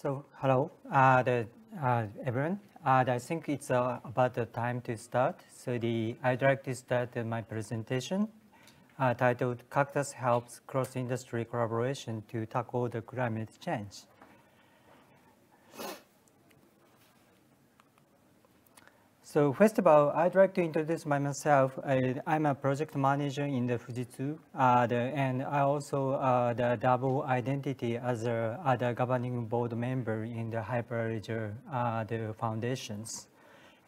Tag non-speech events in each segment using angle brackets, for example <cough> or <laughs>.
So hello, uh, the, uh, everyone. Uh, I think it's uh, about the time to start. So the I'd like to start my presentation uh, titled "Cactus Helps Cross-Industry Collaboration to Tackle the Climate Change." So first of all, I'd like to introduce myself. I, am a project manager in the Fujitsu, uh, the, and I also uh, the double identity as a, other governing board member in the Hyperledger uh, the foundations.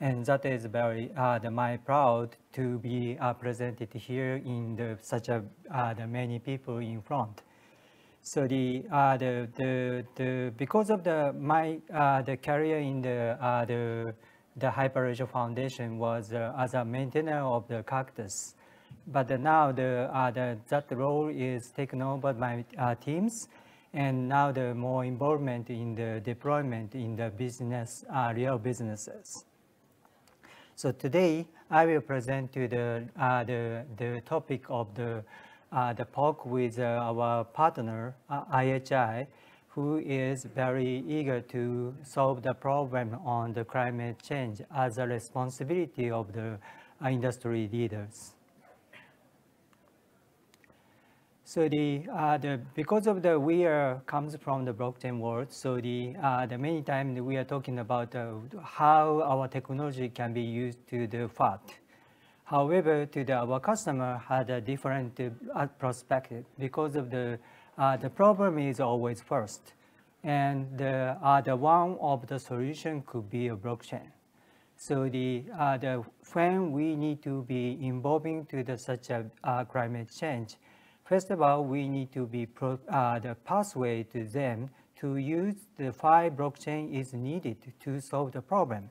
And that is very uh, the, my proud to be uh, presented here in the, such a uh, the many people in front. So the uh, the the the because of the my uh, the career in the uh, the the Hyperledger Foundation was uh, as a maintainer of the cactus. But uh, now the, uh, the, that role is taken over by uh, teams, and now the more involvement in the deployment in the business, uh, real businesses. So today, I will present to the, uh, the, the topic of the, the talk with our partner, IHI, who is very eager to solve the problem on the climate change as a responsibility of the industry leaders. So the, uh, the because of the we are comes from the blockchain world, so the uh, the many times we are talking about uh, how our technology can be used to the FAT. However, to the, our customer had a different uh, perspective because of the uh, the problem is always first. And the, uh, the one of the solution could be a blockchain. So the, uh, the when we need to be involving to the such a uh, climate change, first of all, we need to be pro, uh, the pathway to them to use the five blockchain is needed to solve the problem.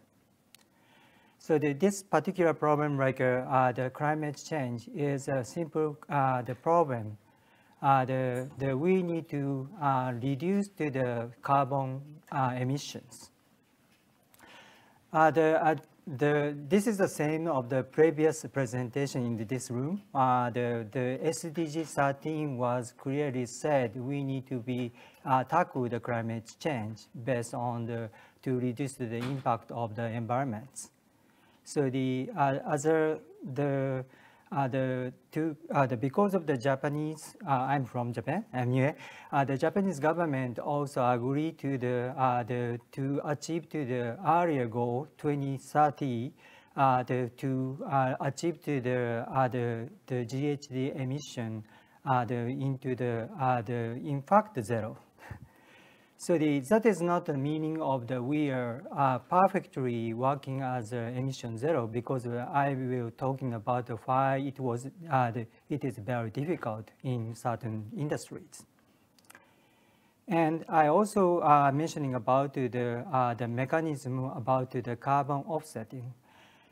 So the, this particular problem, like uh, the climate change, is a simple the problem uh, the, the, we need to uh, reduce to the carbon uh, emissions. Uh, the, uh, the, this is the same of the previous presentation in this room. Uh, the, the SDG 13 was clearly said we need to be tackle the climate change based on the to reduce the impact of the environments. So the other the uh, the, uh, the, because of the Japanese, uh, I'm from Japan, I'm uh, the Japanese government also agreed to, the, uh, the, to achieve to the area goal, 2030, uh, the, to achieve to the, the, the GHG emission the, into the, the in fact zero. So the, that is not the meaning of the we are uh, perfectly working as uh, emission zero because uh, I will talking about why it was uh, the, it is very difficult in certain industries. And I also uh, mentioning about the uh, the mechanism about the carbon offsetting.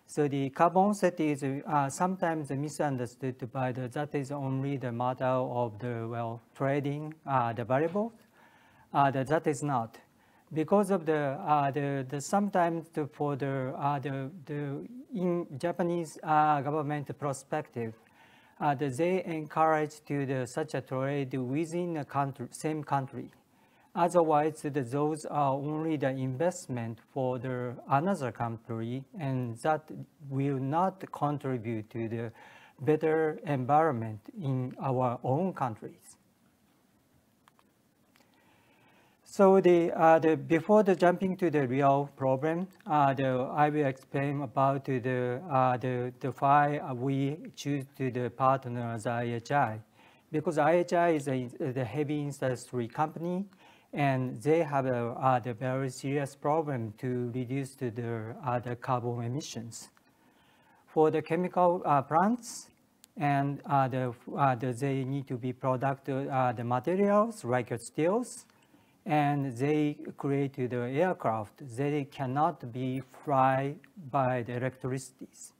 So the carbon offset is uh, sometimes misunderstood by the that is only the matter of the well trading the variables uh, that, that is not. Because of the, uh, the, the sometimes the, for the, uh, the, the in Japanese government perspective, the, they encourage to the, such a trade within the country, same country. Otherwise, the, those are only the investment for the another country, and that will not contribute to the better environment in our own countries. So the, uh, the, before the jumping to the real problem, uh, the, I will explain about the, uh, the, the why we choose to the partner as IHI. Because IHI is a, the heavy industry company, and they have a uh, the very serious problem to reduce to the, uh, the carbon emissions. For the chemical uh, plants, and uh, the, uh, the, they need to be product uh, the materials like steels, and they created the aircraft. They cannot be fly by the electricities.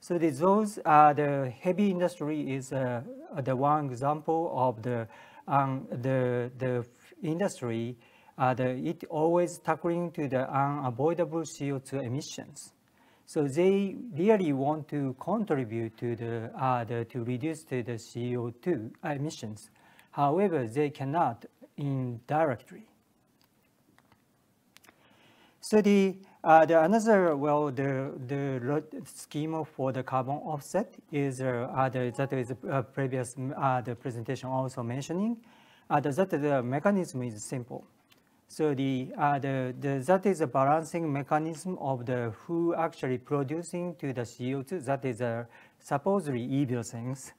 So those are the heavy industry is uh, the one example of the um, the the industry. Uh, the, it always tackling to the unavoidable CO2 emissions. So they really want to contribute to the, uh, the to reduce the CO2 emissions. However, they cannot indirectly. So the, uh, the another, well, the, the schema for the carbon offset is uh, uh, the, that is uh, previous uh, the presentation also mentioning. Uh, that the mechanism is simple. So the, the, the, that is a balancing mechanism of the who actually producing to the CO2. That is supposedly evil things.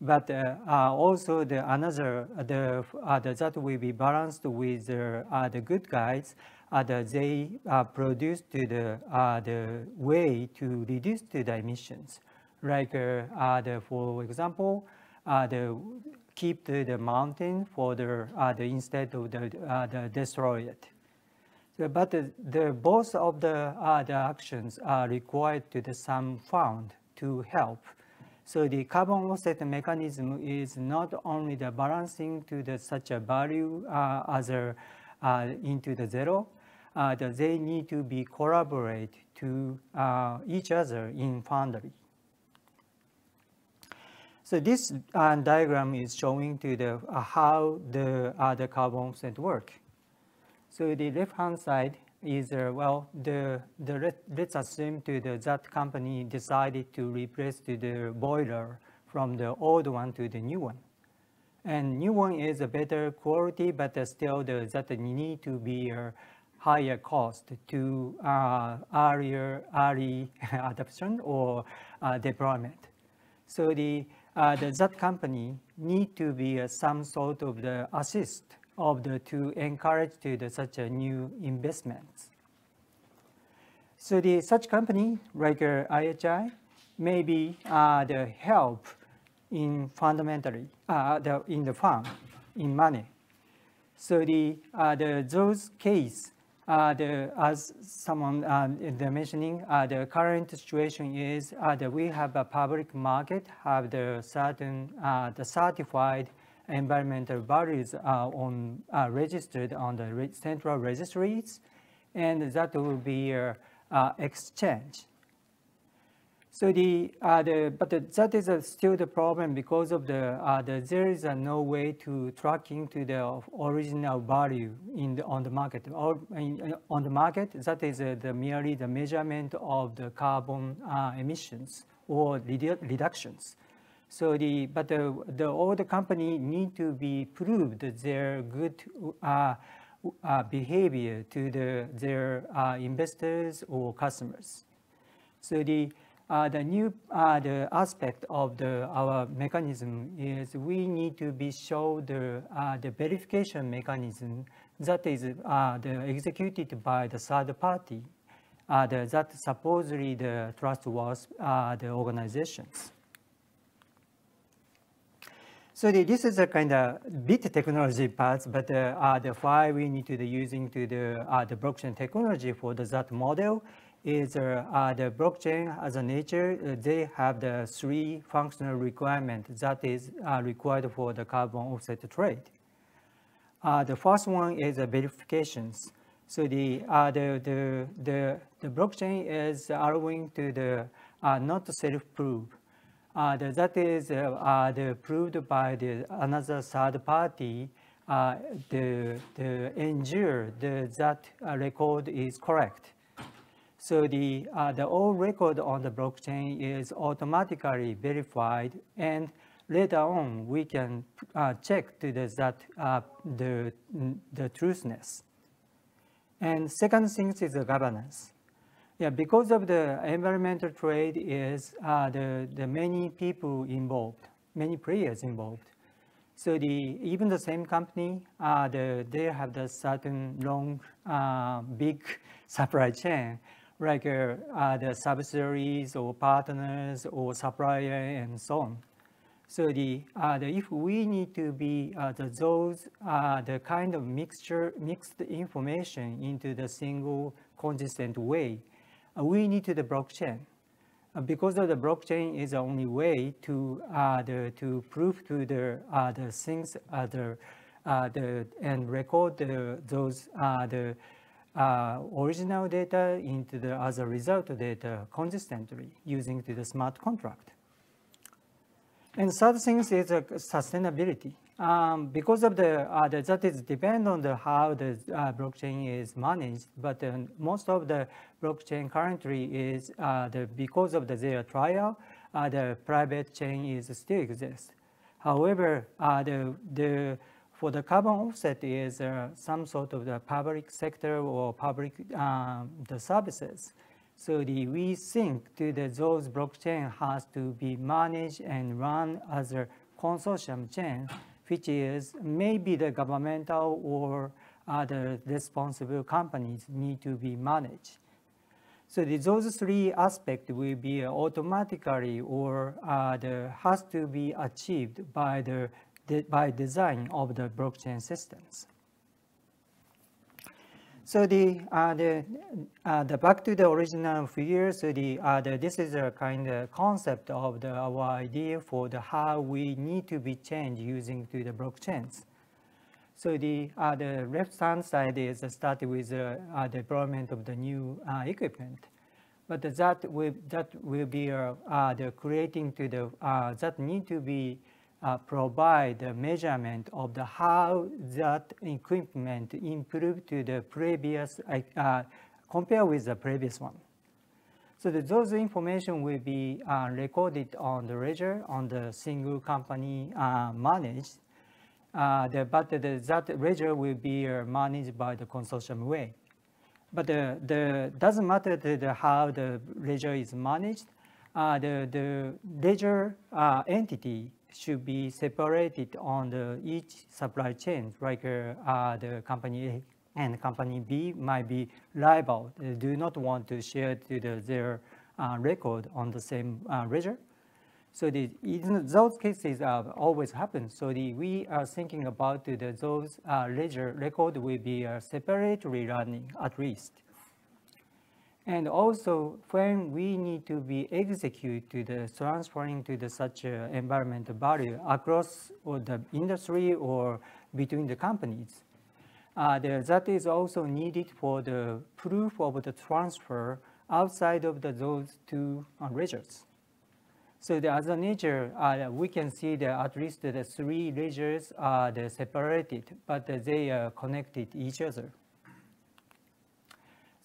But uh, uh, also the another, the, uh, the, that will be balanced with uh, the good guys uh, they uh, produce to the, uh, the way to reduce to the emissions. Like uh, the, for example, the keep the, the mountain for the, the instead of the, the destroy it. So, but the, the, both of the, the actions are required to the some fund to help. So the carbon offset mechanism is not only the balancing to the such a value uh, as a, uh, into the zero, uh, that they need to be collaborate to uh, each other in foundry. So this uh, diagram is showing to the uh, how the other carbon set work. So the left-hand side is uh, well the the let's assume to the that company decided to replace to the boiler from the old one to the new one. And new one is a better quality, but still the, that need to be a higher cost to uh, earlier early <laughs> adoption or uh, deployment. So the, uh, the that company need to be uh, some sort of the assist of the to encourage to the such a new investments. So the such company like uh, IHI may be uh, the help in fundamentally the, in the fund in money. So the, the those case uh, the, as someone uh, the mentioning, uh, the current situation is uh, that we have a public market, have the certain uh, the certified environmental values are, on registered on the re central registries, and that will be exchange. So the, uh, the but the, that is uh, still the problem because of the, uh, the there is no way to tracking to the original value in the, on the market or in, on the market that is uh, the merely the measurement of the carbon uh, emissions or redu reductions. So the but the, the all the company need to be proved their good uh, behavior to the their investors or customers. So the uh, the new uh, the aspect of the our mechanism is we need to be show the uh, the verification mechanism that is uh, the executed by the third party uh, the, that supposedly the trustworthy uh, the organizations. So the, this is a kind of bit technology parts, but uh, the why we need to be using to the the blockchain technology for the that model is uh, uh, the blockchain as a nature, uh, they have the three functional requirements that is uh, required for the carbon offset trade. Uh, the first one is the verifications. So the, uh, the, the, the, the, blockchain is allowing to the not self-prove. The, that is the proved by the another third party the, the ensure the, that record is correct. So the, uh, the old record on the blockchain is automatically verified and later on we can uh, check to the, that, uh, the, the truthness. And second thing is the governance. Yeah, because of the environmental trade is uh, the, the many people involved, many players involved. So the, even the same company, uh, the, they have the certain long, uh, big <laughs> supply chain like uh, uh, the subsidiaries or partners or supplier and so on. So the, uh, the if we need to be the, those the kind of mixture mixed information into the single consistent way, Uh, we need the blockchain. Uh, because of the blockchain is the only way to uh, the, to prove to the the things the the and record the, those the uh, original data into the as a result data consistently using the smart contract. And third thing is uh, sustainability. Um, because of the, uh, the, that is depend on the how the uh, blockchain is managed, but uh, most of the blockchain currently is uh, the because of the their trial, uh, the private chain is still exists. However, uh, the the for the carbon offset is some sort of the public sector or public um, the services. So the, we think to the, those blockchain has to be managed and run as a consortium chain which is maybe the governmental or other responsible companies need to be managed. So those three aspects will be automatically or uh, the, has to be achieved by the, the by design of the blockchain systems. So the, uh, the, uh, the back to the original figure, so the, uh, the, this is a kind of concept of the, our idea for the how we need to be changed using to the blockchains. So the, uh, the left hand side is started with the uh, deployment of the new uh, equipment. But that will, that will be the creating to the, that need to be uh, provide the measurement of the how that equipment improved to the previous, uh, compared with the previous one. So those information will be uh, recorded on the ledger on the single company uh, managed. Uh, the, but the, that ledger will be uh, managed by the consortium way. But the, the doesn't matter the how the ledger is managed. the, the ledger entity should be separated on the each supply chain, like uh, the company A and company B might be liable. They do not want to share to the, their uh, record on the same uh, ledger. So the, those cases uh, always happen. So the, we are thinking about the, those uh, ledger record will be uh, separately running at least. And also, when we need to be execute to the transferring to the such uh, environmental value across or the industry or between the companies, uh, the, that is also needed for the proof of the transfer outside of the, those two uh, ledgers. So the other nature, uh, we can see that at least the three ledgers are the separated, but they are connected each other.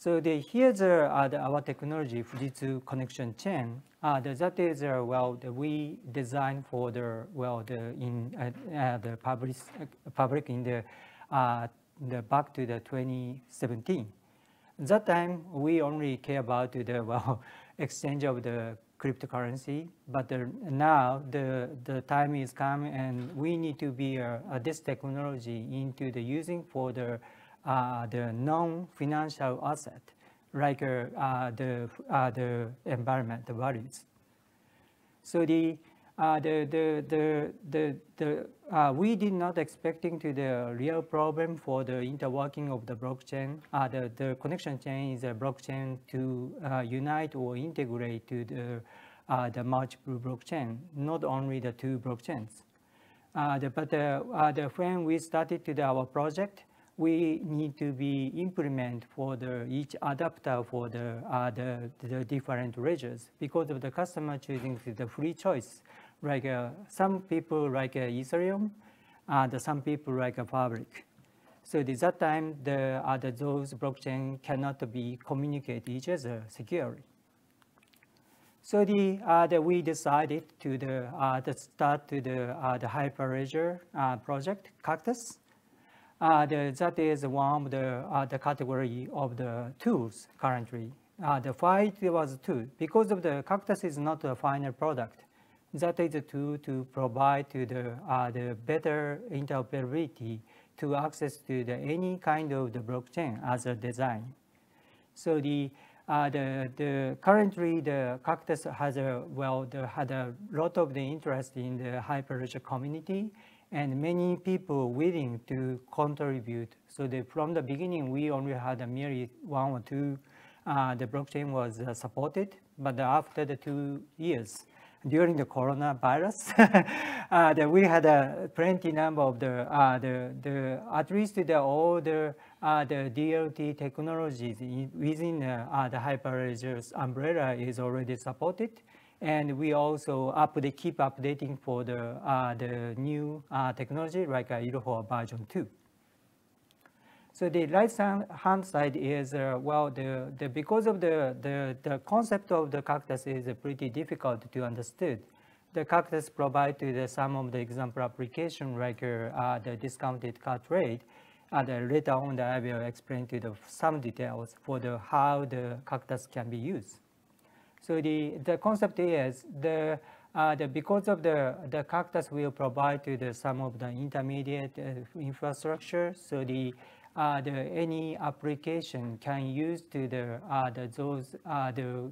So the, here's uh, the, our technology, Fujitsu connection chain. Uh, the, that is uh, well, the, we designed for the well the in uh, uh, the public public in the uh, the back to the 2017. That time we only care about the <laughs> well exchange of the cryptocurrency, but the, now the the time is come and we need to be this technology into the using for the uh, the non-financial asset, like uh, the, uh, the environment values. So the, uh, the, the, the, the, uh, we did not expecting to the real problem for the interworking of the blockchain. Uh, the, the connection chain is a blockchain to unite or integrate to the, the multiple blockchain, not only the two blockchains. The, but the, when we started to the, our project, we need to be implement for the each adapter for the, uh, the, different regions because of the customer choosing the free choice. Like uh, some people like uh, Ethereum, and some people like a Fabric. So at that time, the, uh, those blockchain cannot be communicate each other securely. So the, uh, the, we decided to the, uh, the start to the, uh, the Hyperledger uh, project, Cactus. Uh, the, that is one of the, uh, the category of the tools currently. Uh, the fight was two. Because of the Cactus is not a final product, that is a tool to provide to the, the better interoperability to access to the, any kind of the blockchain as a design. So the, uh, the, the currently the Cactus has a, well, the, had a lot of the interest in the Hyperledger community and many people willing to contribute. So the, from the beginning, we only had a merely one or two, uh, the blockchain was uh, supported, but after the two years, during the coronavirus, <laughs> uh, that we had a plenty number of the, uh, the, the at least the all the, uh, the DLT technologies within uh, the Hyperledger's umbrella is already supported. And we also update, keep updating for the, uh, the new uh, technology like uh, Iroha version 2. So the right hand side is, uh, well, the, the, because of the, the, the concept of the cactus is pretty difficult to understand. The cactus provide to the, some of the example application like uh, the discounted cut rate. And later on, I will explain to the, some details for the, how the cactus can be used. So the, the concept is the, uh, the, because of the, the cactus will provide to the, some of the intermediate uh, infrastructure, so the uh, the, any application can use to the, uh, the those uh, the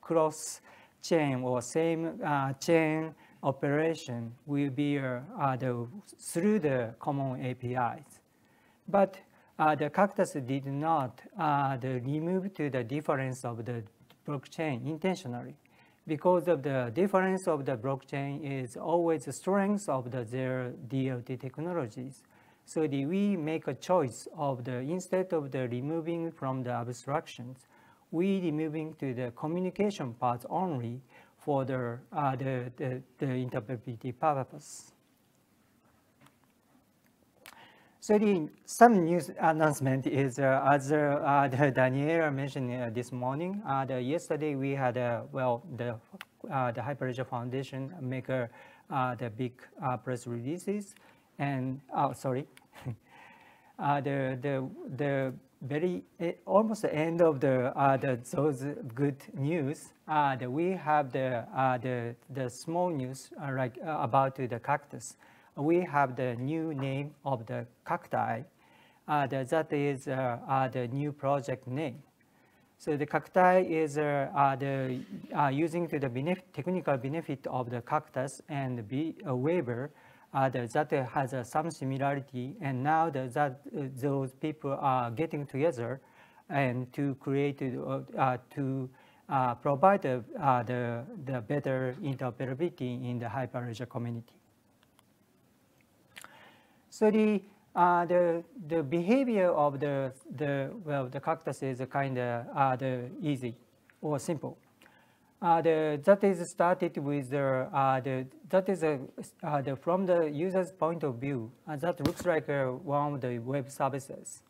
cross chain or same uh, chain operation will be the, through the common APIs. But the Cactus did not the remove to the difference of the blockchain intentionally because of the difference of the blockchain is always the strength of the, their DLT technologies. So the, we make a choice of the, instead of the removing from the abstractions, we removing to the communication parts only for the, uh, the, the, the interoperability purpose. So the, some news announcement is, uh, as uh, Daniela mentioned uh, this morning, uh, the, yesterday we had, uh, well, the, uh, the Hyperledger Foundation make uh, the big press releases and, oh, sorry, <laughs> uh, the, the, the very, almost the end of the, uh, the those good news, uh, that we have the, uh, the, the small news uh, like, uh, about the cactus. We have the new name of the cacti. Uh, the, that is the new project name. So the cacti is the, using the benefit, technical benefit of the cactus and be a Weaver uh, that has uh, some similarity, and now the, that uh, those people are getting together and to create uh, to uh, provide the, uh, the, the better interoperability in the Hyperledger community. So the the the behavior of the the well the cactus is kind of the easy or simple. Uh, the, that is started with the, uh, the that is a, uh, the, from the user's point of view, uh, that looks like uh, one of the web services.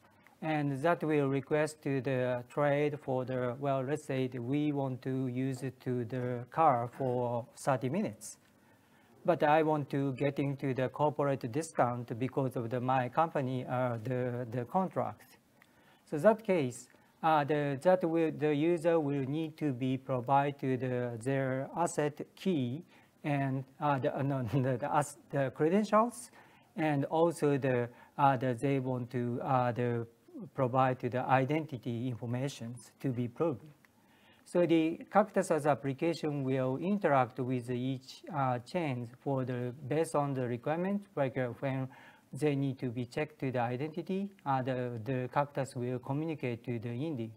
And that will request to the trade for the, well, let's say we want to use it to the car for 30 minutes. But I want to get into the corporate discount because of the, my company, uh, the, the contract. So that case, uh, the, that will, the user will need to be provided the, their asset key and uh, the, uh, no, <laughs> the, the, credentials and also the, uh, the they want to uh, the provide the identity information to be proven. So the Cactus as application will interact with each uh, chain for the based on the requirement, like uh, when they need to be checked to the identity. Uh, the, the cactus will communicate to the Indy.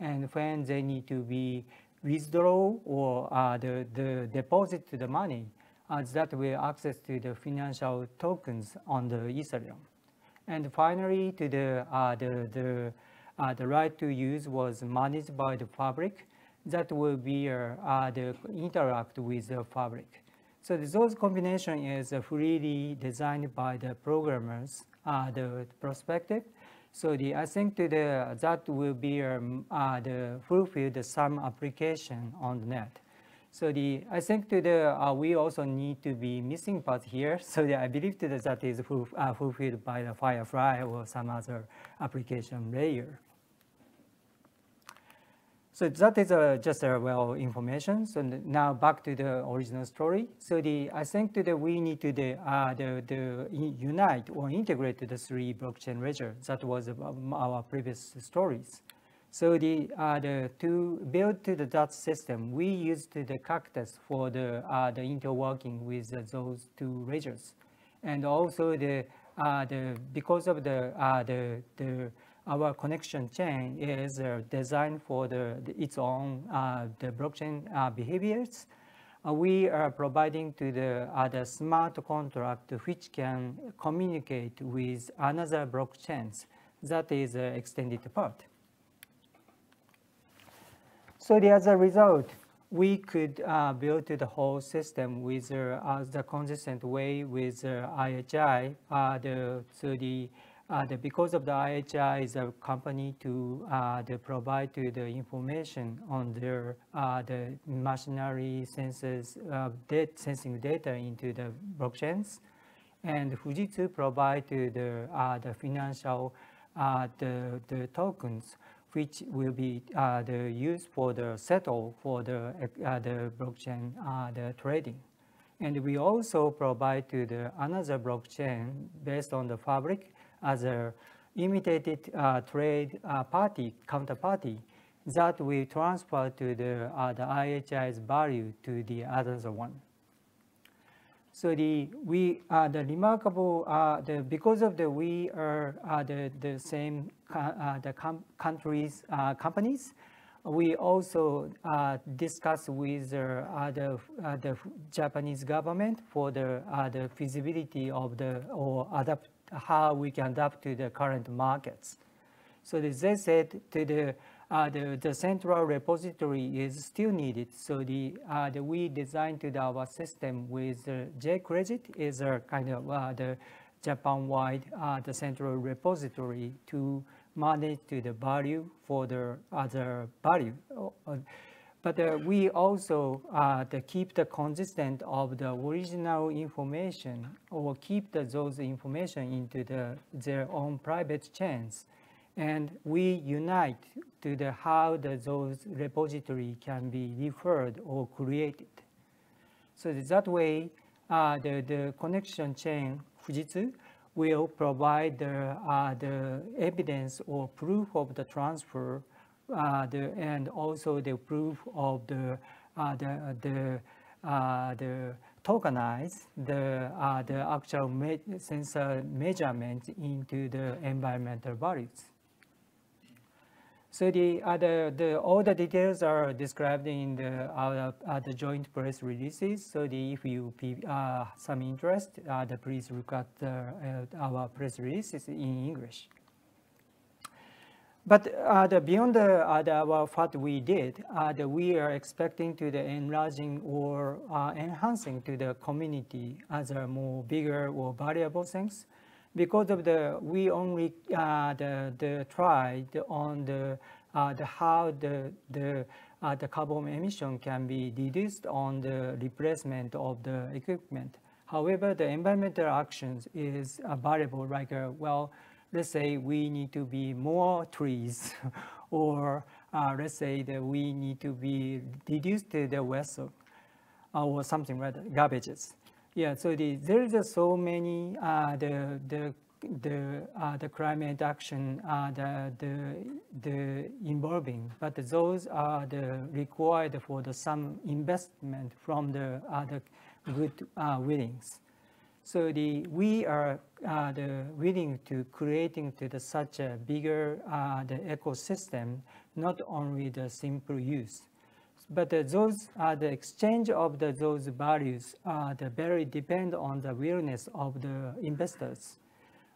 And when they need to be withdraw or uh, the, the deposit to the money, uh, that will access to the financial tokens on the Ethereum. And finally, to the, uh, the, the, uh, the right to use was managed by the fabric that will be uh, uh, the interact with the fabric. So those combination is freely designed by the programmers, uh, the perspective. So the, I think the, that will be um, uh, the fulfill some application on the net. So the, I think to the, uh, we also need to be missing parts here. <laughs> So the, I believe that that is full, uh, fulfilled by the Firefly or some other application layer. So that is uh, just a well information. So now back to the original story. So the I think that we need to the uh, the, the unite or integrate the three blockchain ledger. That was our previous stories. So the uh, the to build to the that system, we used the Cactus for the uh, the interworking with those two ledgers, and also the uh, the because of the uh, the the our connection chain is uh, designed for the, the its own uh, the blockchain uh, behaviors. Uh, we are providing to the other smart contract which can communicate with another blockchains. That is extended part. So the a result, we could uh, build the whole system with uh, the consistent way with IHI. the, so the uh, the, because of the IHI is a company to uh, provide to the information on their uh, the machinery sensors uh, data, sensing data into the blockchains, and Fujitsu provide to the uh, the financial uh, the the tokens which will be the used for the settle for the the blockchain the trading. And we also provide to the another blockchain based on the fabric as a imitated uh, trade uh, party, counterparty, that we transfer to the, uh, the IHI's value to the other one. So the we uh, the remarkable uh, the because of the we are uh, the the same the com countries companies, we also discuss with the the, the Japanese government for the the feasibility of the or adapt how we can adapt to the current markets. So they said to the, uh, the, the, central repository is still needed. So the, uh, the we designed to the, our system with uh, J-Credit is a kind of uh, the Japan-wide uh, the central repository to manage to the value for the other value. But uh, we also uh, keep the consistent of the original information or keep the, those information into the, their own private chains. And we unite to the how the, those repository can be referred or created. So that way, uh, the, the connection chain Fujitsu will provide the, uh, the evidence or proof of the transfer the, and also the proof of the, uh, the, the, uh, the tokenize the, uh, the actual me sensor measurement into the environmental values. So the, uh, the, the, all the details are described in the, uh, uh, the joint press releases. So the, if you uh, some interest, uh, the please look at our press releases in English. But uh, the, beyond the, uh, what we did, uh, we are expecting to the enlarging or uh, enhancing to the community as a more bigger or variable things. Because of the, we only uh, the, the tried on the, uh, the how the, the, the carbon emission can be reduced on the replacement of the equipment. However, the environmental actions is a variable like, well, let's say we need to be more trees <laughs> or uh, let's say that we need to be reduced the vessel uh, or something rather garbages. Yeah, so the, there is so many uh, the the the uh, the climate action uh, the the the involving, but those are the required for the some investment from the other good uh, willings. So the, we are uh, the willing to creating to the such a bigger uh, the ecosystem, not only the simple use. But those uh, the exchange of the, those values uh, the very depend on the willingness of the investors.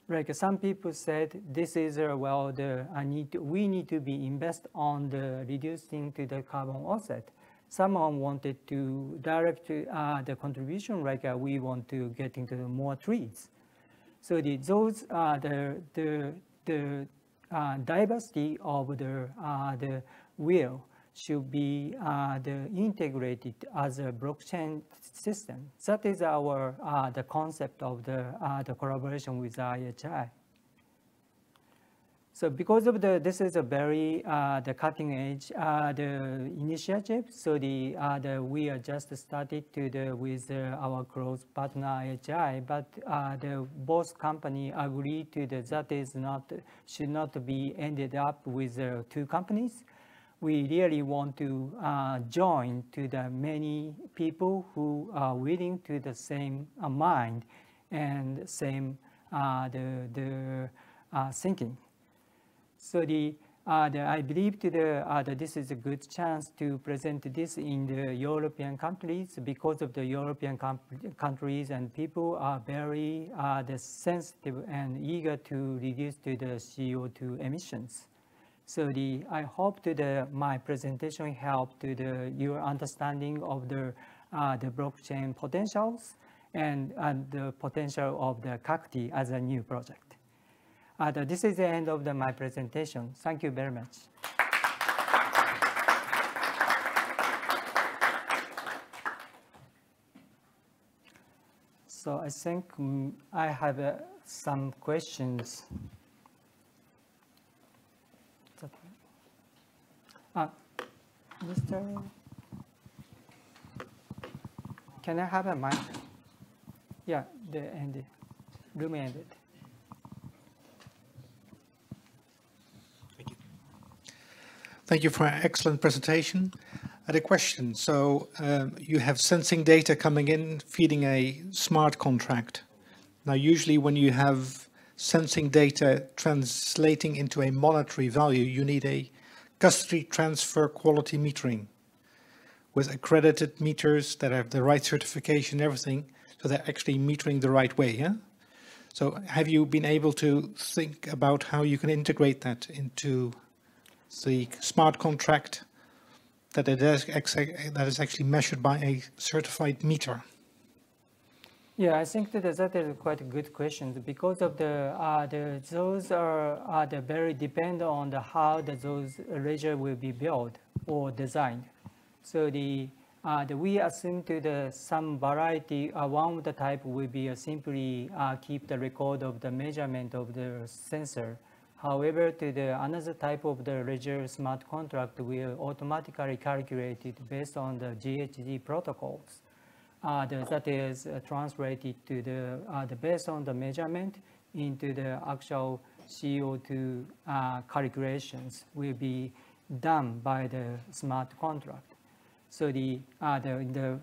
Like some people said, this is uh, well the I need to, we need to be invest on the reducing to the carbon offset someone wanted to direct uh, the contribution like uh, we want to get into more trees. So the, those are the, the, the uh, diversity of the, uh, the wheel should be uh, the integrated as a blockchain system. That is our uh, the concept of the, the collaboration with IHI. So because of the, this is a very uh, the cutting edge uh, the initiative. So the, uh, the we are just started to the with uh, our close partner IHI, but uh, the both company agreed to the that is not should not be ended up with uh, two companies. We really want to join to the many people who are willing to the same mind and same the the thinking. So the, uh, the, I believe the, uh, that this is a good chance to present this in the European countries because of the European countries and people are very uh, the sensitive and eager to reduce to the CO2 emissions. So the, I hope to the, my presentation helped to the, your understanding of the, uh, the blockchain potentials and, and the potential of the Cacti as a new project. Uh, this is the end of the, my presentation. Thank you very much. So I think um, I have uh, some questions. Uh, Mr. Can I have a mic? Yeah, the end. Room ended. Thank you. Thank you for an excellent presentation. I had a question. So um, you have sensing data coming in, feeding a smart contract. Now, usually when you have sensing data translating into a monetary value, you need a custody transfer quality metering with accredited meters that have the right certification, everything, so they're actually metering the right way. Yeah. So have you been able to think about how you can integrate that into the smart contract that is actually measured by a certified meter? Yeah, I think that that is quite a good question because of the, uh, the those are, are the very depend on the how the, those ledger will be built or designed. So the, uh, the we assume to the some variety uh, one of the type will be simply uh, keep the record of the measurement of the sensor However, to the another type of the ledger smart contract will automatically calculate it based on the GHG protocols. Uh, the, that is uh, translated to the, uh, the based on the measurement into the actual CO2 uh, calculations will be done by the smart contract. So the, uh, the, the,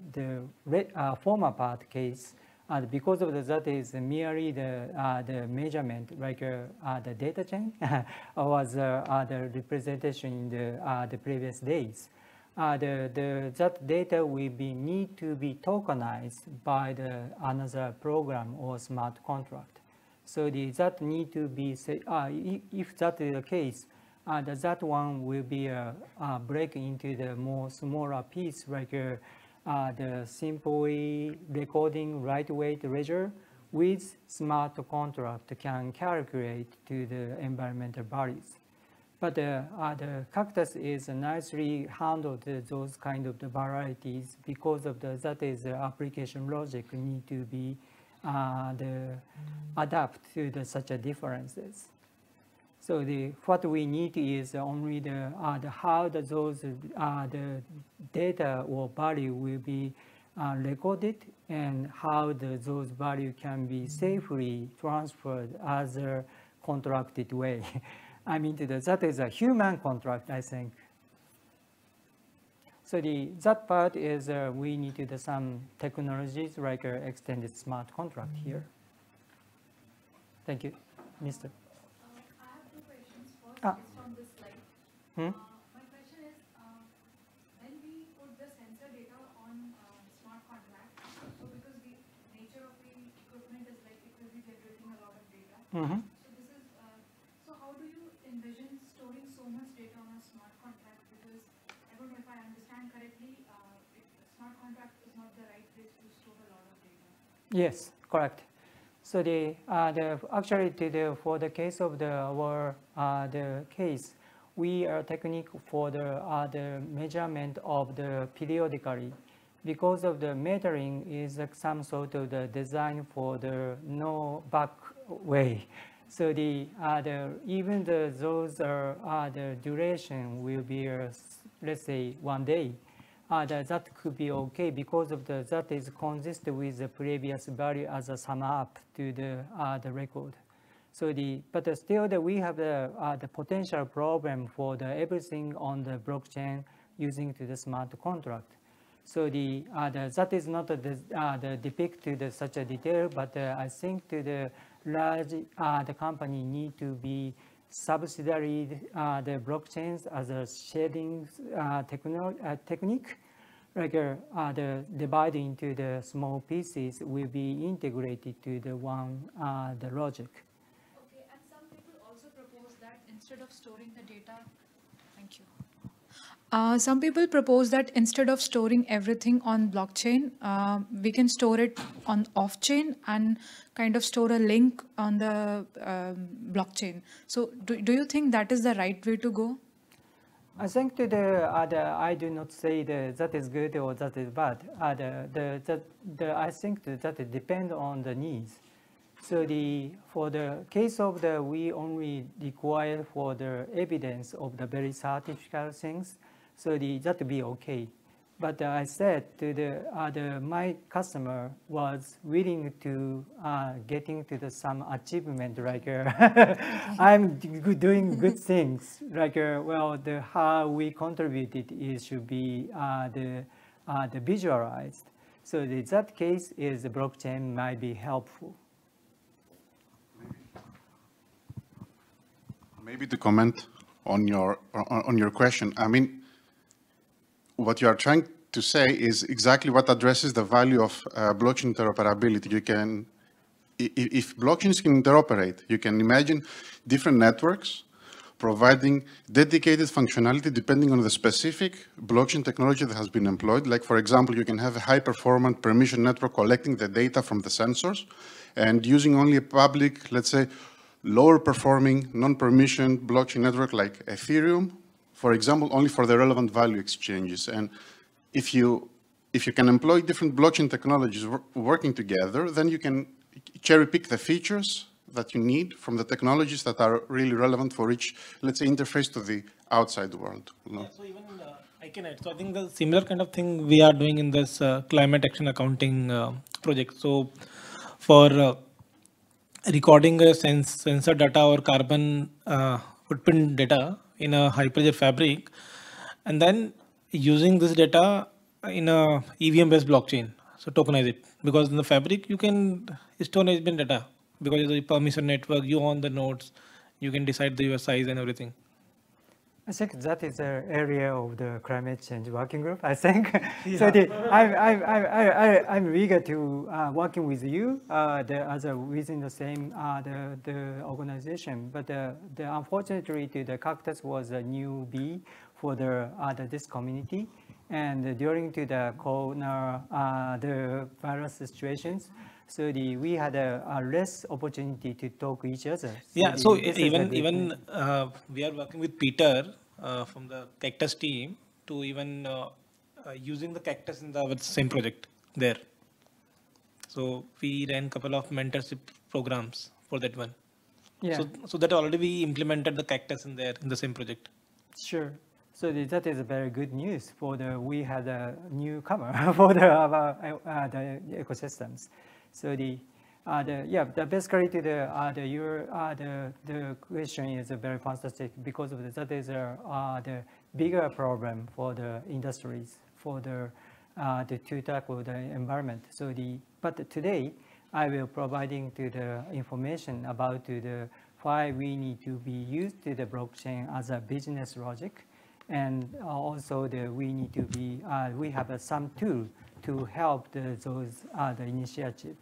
the uh, former part case, and because of that is merely the, uh, the measurement, like uh, uh the data chain <laughs> was uh, uh, the representation in the, the previous days. the, the, that data will be need to be tokenized by the another program or smart contract. So the, that need to be, if that is the case, uh, that one will be a break into the more smaller piece, like uh, the simply recording lightweight ledger with smart contract can calculate to the environmental values. But uh, uh, the cactus is nicely handled those kind of the varieties because of the that is the application logic need to be uh, the adapt to the such a differences. So the, what we need is only the, uh, the how the, those uh, the data or value will be uh, recorded and how the, those value can be safely transferred as a contracted way. <laughs> I mean, that is a human contract, I think. So the, that part is uh, we needed some technologies like uh, extended smart contract here. Thank you, Mr. Ah. is from this slide. Hmm? Uh, my question is, uh, when we put the sensor data on uh, smart contract, so because the nature of the equipment is like it will be generating a lot of data. Mm -hmm. So this is, uh, so how do you envision storing so much data on a smart contract? Because I don't know if I understand correctly, uh, it, smart contract is not the right place to store a lot of data. Yes, correct. So the, uh, the actually the, for the case of the our uh, the case, we are technique for the uh, the measurement of the periodically, because of the metering is some sort of the design for the no back way. So the, uh, the even the those are uh, the duration will be uh, let's say one day uh, that, that could be okay because of the that is consistent with the previous value as a sum up to the uh, the record. So the but still the, we have the uh, the potential problem for the everything on the blockchain using to the smart contract. So the, uh, the that is not the, uh, the depict to the such a detail, but uh, I think to the large uh, the company need to be subsidiary uh, the blockchains as a sharding technique, like the divided into the small pieces will be integrated to the one the logic. Okay, and some people also propose that instead instead of storing the data, thank you. Uh, some people propose that instead of storing everything on blockchain, uh, we can store it on off-chain and kind of store a link on the um, blockchain. So do, do you think that is the right way to go? I think to the, uh, the I do not say the, that is good or that is bad. Uh, the, the, the, the, I think that, that it depends on the needs. So the, for the case of the, we only require for the evidence of the very certificate things, so the, that would be okay. But uh, I said to the, uh, the, my customer was willing to uh, getting to the some achievement like uh, <laughs> I'm doing good <laughs> things like uh, well the how we contributed is should be uh, the uh, the visualized. So the, that case is the blockchain might be helpful. Maybe to comment on your on your question. I mean, what you are trying to say is exactly what addresses the value of uh, blockchain interoperability. You can, if blockchains can interoperate, you can imagine different networks providing dedicated functionality depending on the specific blockchain technology that has been employed. Like, for example, you can have a high-performant permission network collecting the data from the sensors and using only a public, let's say, lower-performing, non-permissioned blockchain network like Ethereum for example, only for the relevant value exchanges. And if you, if you can employ different blockchain technologies working together, then you can cherry pick the features that you need from the technologies that are really relevant for each, let's say, interface to the outside world. Yeah, so even uh, I can add. So I think the similar kind of thing we are doing in this uh, climate action accounting uh, project. So for uh, recording a sense, sensor data or carbon uh, footprint data, in a Hyperledger fabric and then using this data in a EVM based blockchain. So tokenize it because in the fabric you can store HBN data because it's a permission network, you own the nodes, you can decide the size and everything. I think that is the area of the climate change working group. I think <laughs> yeah. so. The, I'm, I'm, I'm, I'm eager to uh, working with you uh, the, a, within the same uh, the, the organization. But the, the unfortunately, the cactus was a new bee for the uh, this community, and during to the corona uh, the virus situations. So the, we had a, a, less opportunity to talk to each other. So yeah, so even even uh, we are working with Peter uh, from the Cactus team to even uh, uh using the Cactus in the same project there. So we ran a couple of mentorship programs for that one. Yeah. So, so that already we implemented the Cactus in there in the same project. Sure. So that is a very good news for the we had a newcomer <laughs> for the uh, uh, the ecosystems. So the uh, the yeah the basically the uh, the your uh, the the question is very fantastic because of the, that is uh, the bigger problem for the industries for the uh, the to tackle the environment. So the but today I will providing to the information about to the why we need to be used to the blockchain as a business logic and also the we need to be uh, we have uh, some tool to help the, those other initiatives.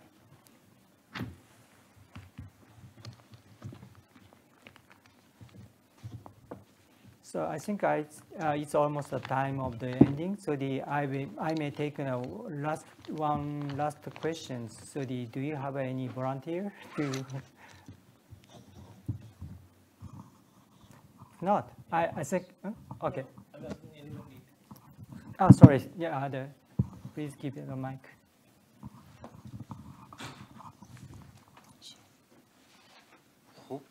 So I think I, uh, it's almost the time of the ending. So the I, will, I may take a last one last question. So the do you have any volunteer to? Not. I, I think okay. Oh, sorry. Yeah, the Please give it a mic. Who?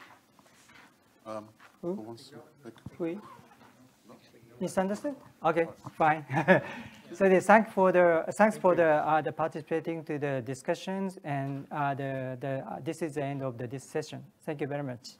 Um, who? who wants to Who? Misunderstood? Okay, fine. <laughs> so the thank for the thanks for the uh, the participating to the discussions and uh, the the uh, this is the end of the this session. Thank you very much.